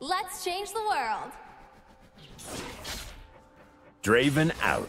Let's change the world. Draven out.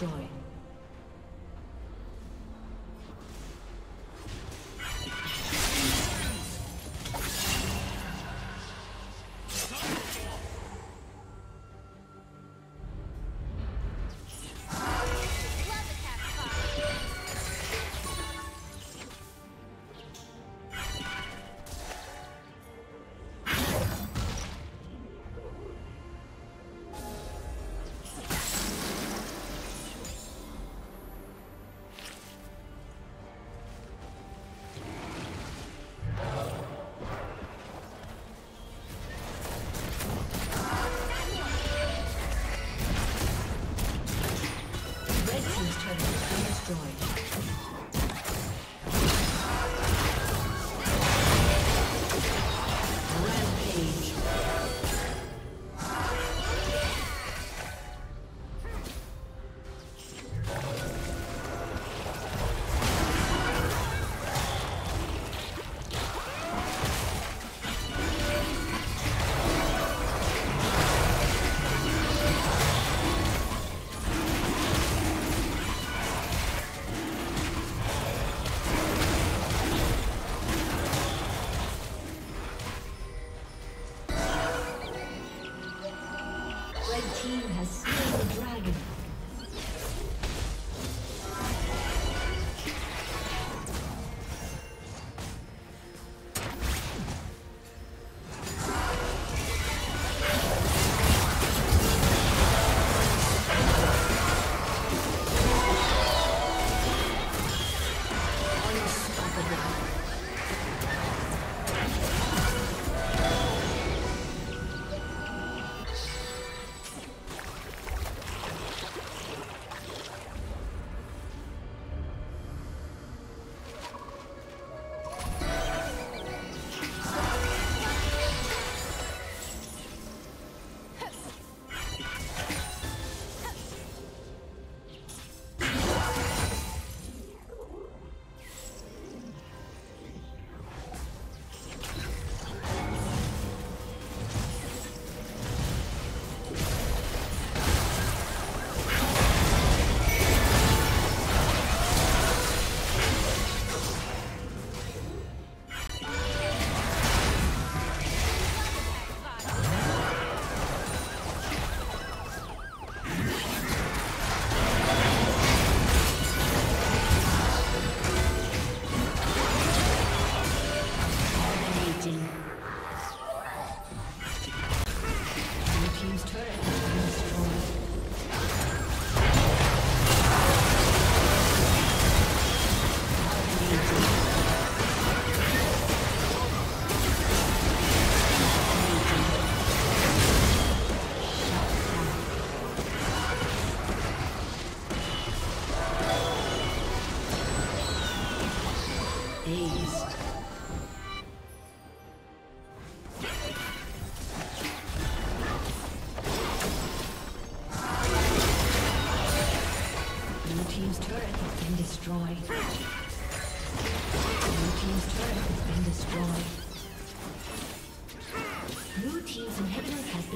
Destroyed.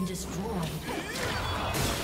Destroyed.